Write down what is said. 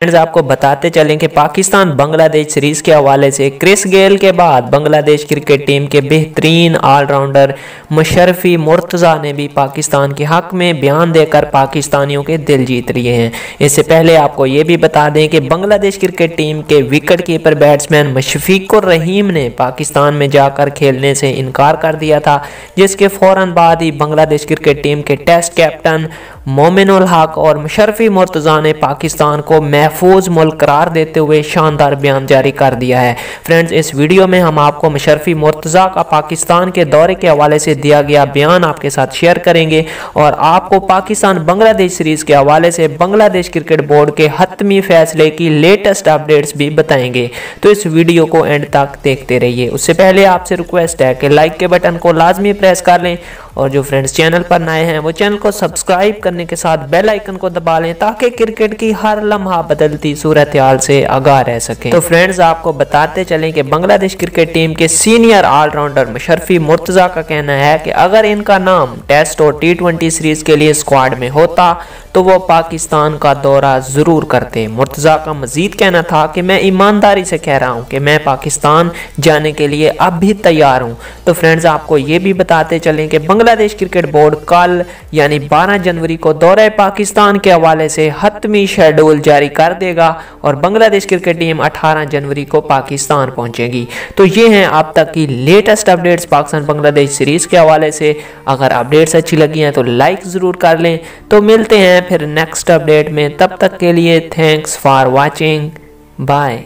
Friends آپ کو بتاتے چلیں کہ پاکستان بنگلہ دیش سیریز کے حوالے سے کرس گیل کے بعد بنگلہ دیش کرکٹ ٹیم کے بہترین آل راؤنڈر مشرفی مرتضی نے بھی پاکستان کے حق میں بیان دے کر پاکستانیوں کے دل جیت رہے ہیں اس سے پہلے آپ کو یہ بھی بتا دیں کہ بنگلہ دیش کرکٹ ٹیم کے wicket keeper batsman Mushfiqur Rahim نے پاکستان میں جا کر کھیلنے سے انکار کر دیا تھا جس کے فوراً بعد ہی بنگلہ دیش کرکٹ ٹیم کے ٹیسٹ کیپٹن مومن الحق اور مشرفی مرتضی نے پاکستان کو محفوظ ملک قرار دیتے ہوئے شاندار بیان جاری کر دیا ہے۔ فرینڈز، اس ویڈیو میں ہم آپ کو مشرفی مرتضی کا پاکستان کے دورے کے حوالے سے دیا گیا بیان آپ کے ساتھ شیئر کریں گے اور آپ کو پاکستان بنگلہ دیش سیریز کے حوالے سے بنگلہ دیش کرکٹ بورڈ کے حتمی فیصلے کی لیٹسٹ اپڈیٹس بھی بتائیں گے۔ تو اس ویڈیو کو اینڈ تک دیکھتے رہیے۔ اس سے پہلے آپ سے ریکویسٹ ہے کہ لائک کے بٹن کو لازمی پریس کر لیں اور جو فرینڈز چینل پر نئے ہیں وہ چینل کو سبسکرائب کرنے کے ساتھ بیل آئیکن کو دبا لیں تاکہ کرکٹ کی ہر لمحہ بدلتی صورتحال سے آگاہ رہ سکیں۔ تو فرینڈز، آپ کو بتاتے چلیں کہ بنگلہ دیش کرکٹ ٹیم کے senior all rounder Mashrafe Mortaza کا کہنا ہے کہ اگر ان کا نام ٹیسٹ اور ٹی ٹوینٹی سیریز کے لیے سکواڈ میں ہوتا، تو وہ پاکستان کا دورہ ضرور کرتے۔ مرتضی کا مزید کہنا تھا کہ میں ایمانداری سے کہہ رہا ہوں کہ میں پاکستان جانے کے لیے اب بھی تیار ہوں۔ تو فرینڈز، آپ کو یہ بھی بتاتے چلیں کہ بنگلہ دیش کرکٹ بورڈ کل یعنی بارہ جنوری کو دورہ پاکستان کے حوالے سے حتمی شیڈول جاری کر دے گا اور بنگلہ دیش کرکٹ ٹیم اٹھارہ جنوری کو پاکستان پہنچے گی۔ تو یہ ہیں اب تک کی لیٹسٹ اپڈیٹس پاکستان بنگلہ دیش سیریز کے حوالے سے۔ اگر اپڈیٹس اچھی لگی ہیں تو لائک ضرور کر لیں۔ تو ملتے ہیں پھر نیکسٹ اپڈیٹ میں۔ تب تک کے لیے تھینکس فار واچنگ بائے